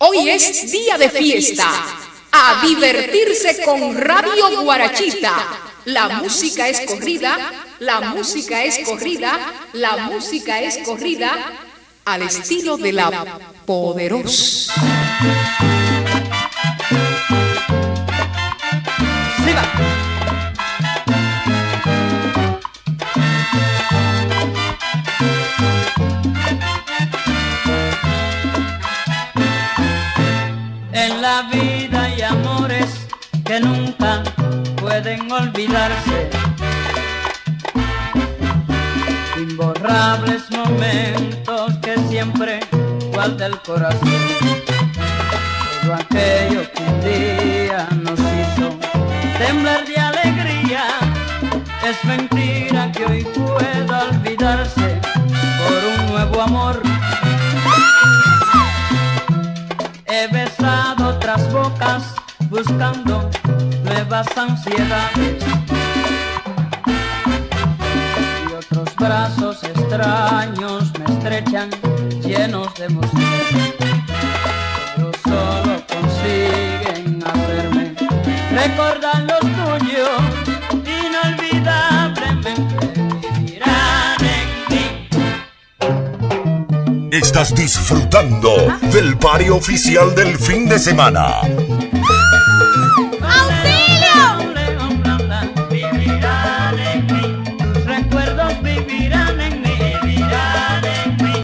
Hoy es día de fiesta. A divertirse con Radio Guarachita. La música es corrida, la música es corrida, la música es corrida al estilo de la poderosa. En la vida hay amores que nunca pueden olvidarse. Imborrables momentos que siempre guarda el corazón. Todo aquello que un día nos hizo temblar de alegría. Es mentira que hoy pueda olvidarse por un nuevo amor. Buscando nuevas ansiedades. Y otros brazos extraños me estrechan llenos de emoción. Pero solo consiguen hacerme recordar los tuyos Estás disfrutando del pario oficial del fin de semana.